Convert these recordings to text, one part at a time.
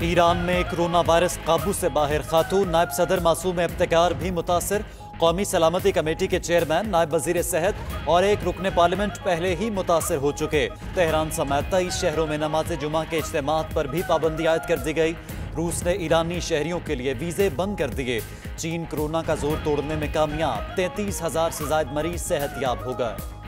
ایران میں corona virus قابو سے باہر خاتون نائب صدر معصوم ابتکار بھی متاثر۔ قومی سلامتی کمیٹی کے چیئرمین، نائب وزیر صحت اور ایک رکن پارلیمنٹ پہلے ہی متاثر ہو چکے۔ تہران سمیت تئیس شہروں میں نماز جمعہ کے اجتماعات پر بھی پابندی عائد کر دی گئی۔ روس نے ایرانی شہریوں کے لیے ویزے بند کر دیے۔ چین کرونا کا زور توڑنے میں کامیاب، تینتیس ہزار سے زائد مریض صحت یاب ہو گئے۔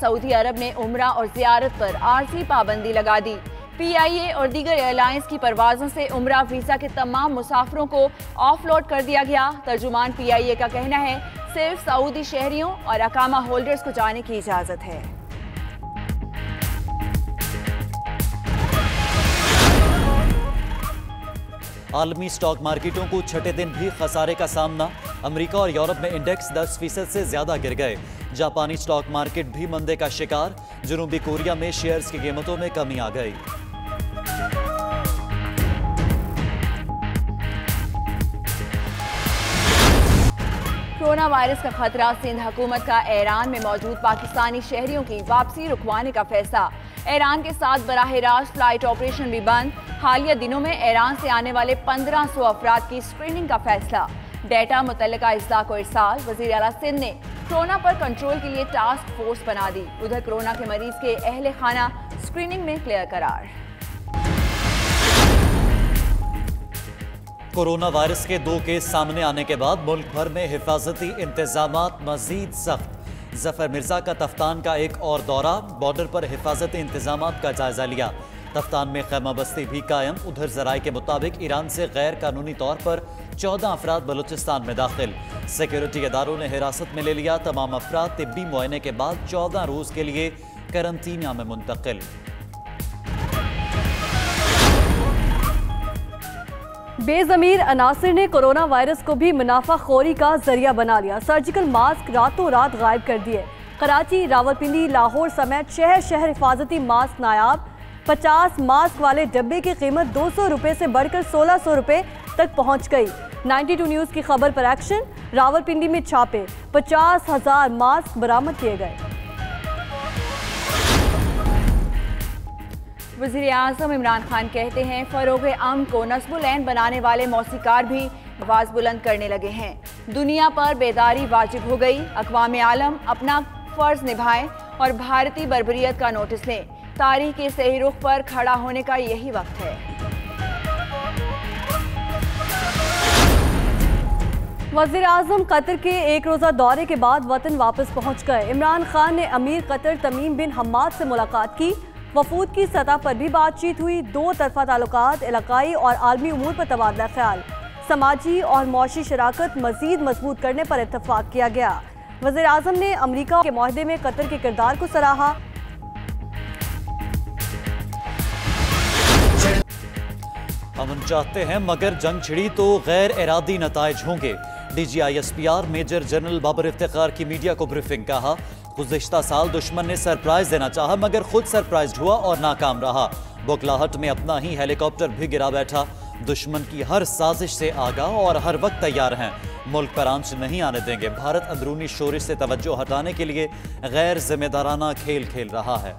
سعودی عرب نے عمرہ اور زیارت پر عارضی پابندی لگا دی۔ پی آئی اے اور دیگر ایئر لائنز کی پروازوں سے عمرہ ویزا کے تمام مسافروں کو آف لوڈ کر دیا گیا۔ ترجمان پی آئی اے کا کہنا ہے، صرف سعودی شہریوں اور اقامہ ہولڈرز کو جانے کی اجازت ہے۔ عالمی سٹاک مارکیٹوں کو چھٹے دن بھی خسارے کا سامنا۔ امریکہ اور یورپ میں انڈیکس دس فیصد سے زیادہ گر گئے۔ جاپانی سٹاک مارکیٹ بھی مندے کا شکار، جنوبی کوریا میں شیئرز کی قیمتوں میں کمی آ گئی۔ کرونا وائرس کا خطرہ سندھ حکومت کا ایران میں موجود پاکستانی شہریوں کی واپسی رکوانے کا فیصلہ۔ ایران کے ساتھ براہ راست فلائٹ آپریشن بھی بند۔ حالیہ دنوں میں ایران سے آنے والے پندرہ سو افراد کی سکریننگ کا فیصلہ۔ ڈیٹا متعلقہ اجزاء کو ارسال وزیر اعلیٰ سندھ نے کرونا پر کنٹرول کے لیے ٹاسک فورس بنا دی۔ ادھر کرونا کے مریض کے اہل خانہ سکریننگ میں کلیئر قرار۔ کورونا وائرس کے دو کیس سامنے آنے کے بعد ملک بھر میں حفاظتی انتظامات مزید سخت۔ ظفر مرزا کا تفتان کا ایک اور دورہ، بارڈر پر حفاظتی انتظامات کا جائزہ لیا۔ تفتان میں خیمہ بستی بھی قائم۔ ادھر ذرائع کے مطابق ایران سے غیر قانونی طور پر چودہ افراد بلوچستان میں داخل۔ سیکیورٹی اداروں نے حراست میں لے لیا۔ تمام افراد طبی معائنے کے بعد چودہ روز کے لیے کرنٹینیا میں منتقل۔ بے ضمیر عناصر نے کرونا وائرس کو بھی منافع خوری کا ذریعہ بنا لیا۔ سرجیکل ماسک راتوں رات غائب کر دیے۔ کراچی، راولپنڈی، لاہور سمیت شہر شہر حفاظتی ماسک نایاب۔ پچاس ماسک والے ڈبے کی قیمت دو سو روپے سے بڑھ کر سولہ سو روپے تک پہنچ گئی۔ نائنٹی ٹو نیوز کی خبر پر ایکشن راولپنڈی میں چھاپے۔ پچاس ہزار ماسک برآمد کیے گئے۔ وزیر اعظم عمران خان کہتے ہیں، فروغ ام کو نصب العین بنانے والے موسیقار بھی آواز بلند کرنے لگے ہیں۔ دنیا پر بیداری واجب ہو گئی۔ اقوام عالم اپنا فرض نبھائیں اور بھارتی بربریت کا نوٹس لیں۔ تاریخ کے صحیح رخ پر کھڑا ہونے کا یہی وقت ہے۔ وزیر اعظم قطر کے ایک روزہ دورے کے بعد وطن واپس پہنچ گئے۔ عمران خان نے امیر قطر تمیم بن حماد سے ملاقات کی۔ وفود کی سطح پر بھی بات چیت ہوئی۔ دو طرفہ تعلقات، علاقائی اور عالمی امور پر تبادلہ خیال۔ سماجی اور معاشی شراکت مزید مضبوط کرنے پر اتفاق کیا گیا۔ وزیر اعظم نے امریکہ کے معاہدے میں قطر کے کردار کو سراہا۔ امن چاہتے ہیں، مگر جنگ چھڑی تو غیر ارادی نتائج ہوں گے۔ D G I S P R major general Babar Iftikhar کی میڈیا کو بریفنگ کہا۔ گزشتہ سال دشمن نے سرپرائز دینا چاہا، مگر خود سرپرائز ہوا اور ناکام رہا۔ بوکلاہٹ میں اپنا ہی ہیلی کاپٹر بھی گرا بیٹھا۔ دشمن کی ہر سازش سے آگاہ اور ہر وقت تیار ہیں۔ ملک پر آنچ نہیں آنے دیں گے۔ بھارت اندرونی شورش سے توجہ ہٹانے کے لیے غیر ذمہ دارانہ کھیل کھیل رہا ہے۔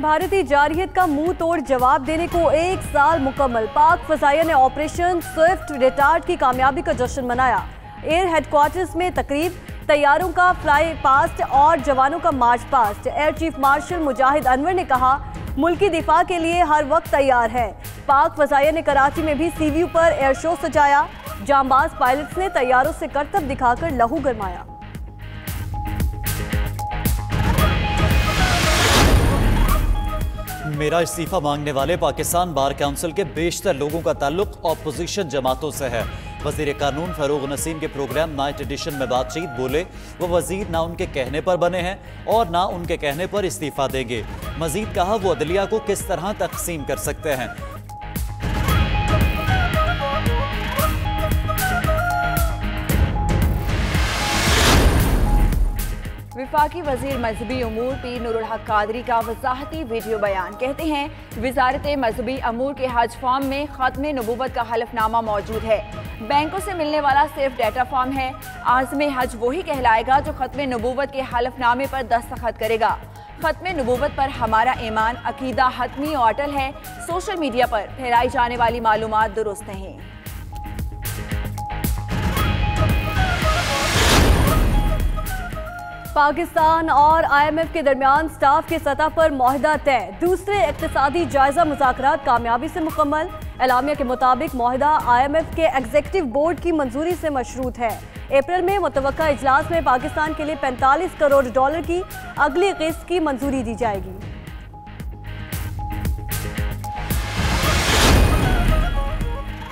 بھارتی جارحیت کا منہ توڑ جواب دینے کو ایک سال مکمل۔ پاک فضائیہ نے آپریشن سوئفٹ ریٹارڈ کی کامیابی کا جشن منایا۔ ایئر ہیڈ کوارٹرز میں تقریب، تیاروں کا فلائی پاسٹ اور جوانوں کا march past. Air chief marshal Mujahid Anwar نے کہا، ملکی دفاع کے لیے ہر وقت تیار ہے۔ پاک فضائیہ نے کراچی میں بھی سی ویو پر ایئر شو سجایا۔ جامباز پائلٹس نے تیاروں سے کرتب دکھا کر لہو گرمایا۔ میرا استعفیٰ مانگنے والے پاکستان بار کونسل کے بیشتر لوگوں کا تعلق اپوزیشن جماعتوں سے ہے۔ وزیر قانون فروغ نسیم کے پروگرام نائٹ ایڈیشن میں بات چیت بولے، وہ وزیر نہ ان کے کہنے پر بنے ہیں اور نہ ان کے کہنے پر استعفیٰ دیں گے۔ مزید کہا وہ عدلیہ کو کس طرح تقسیم کر سکتے ہیں۔ وفاقی وزیر مذہبی امور پی نور الحق قادری کا وضاحتی ویڈیو بیان۔ کہتے ہیں، وزارت مذہبی امور کے حج فارم میں ختم نبوت کا حلف نامہ موجود ہے۔ بینکوں سے ملنے والا صرف ڈیٹا فارم ہے۔ آزم حج وہی کہلائے گا جو ختم نبوت کے حلف نامے پر دستخط کرے گا۔ ختم نبوت پر ہمارا ایمان، عقیدہ حتمی اور اٹل ہے۔ سوشل میڈیا پر پھیلائی جانے والی معلومات درست نہیں۔ پاکستان اور آئی ایم ایف کے درمیان سٹاف کے سطح پر معاہدہ طے۔ دوسرے اقتصادی جائزہ مذاکرات کامیابی سے مکمل۔ اعلامیہ کے مطابق معاہدہ آئی ایم ایف کے ایگزیکٹو بورڈ کی منظوری سے مشروط ہے۔ اپریل میں متوقع اجلاس میں پاکستان کے لیے پینتالیس کروڑ ڈالر کی اگلی قسط کی منظوری دی جائے گی۔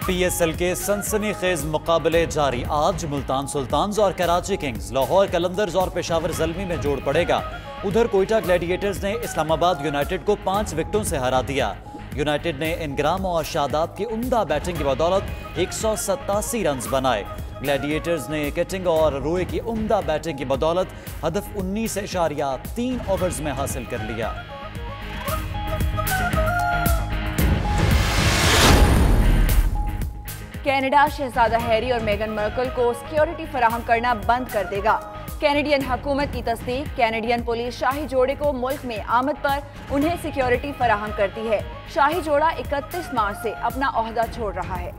پی ایس ایل کے سنسنی خیز مقابلے جاری۔ آج ملتان سلطانز اور کراچی کنگز، لاہور کلندرز اور پشاور زلمی میں جوڑ پڑے گا۔ ادھر کوئٹہ گلیڈیٹرز نے اسلام آباد یونائٹڈ کو پانچ وکٹوں سے ہرا دیا۔ یونائٹڈ نے انگرام اور شاداب کی عمدہ بیٹنگ کی بدولت ایک سو ستاسی رنز بنائے۔ گلیڈیٹرز نے کٹنگ اور روئے کی عمدہ بیٹنگ کی بدولت ہدف انیس اشاریہ تین اوورز میں حاصل کر لیا۔ کینیڈا شہزادہ ہیری اور میگن مرکل کو سیکیورٹی فراہم کرنا بند کر دے گا۔ کینیڈین حکومت کی تصدیق، کینیڈین پولیس شاہی جوڑے کو ملک میں آمد پر انہیں سیکیورٹی فراہم کرتی ہے۔ شاہی جوڑا اکتیس مارچ سے اپنا عہدہ چھوڑ رہا ہے۔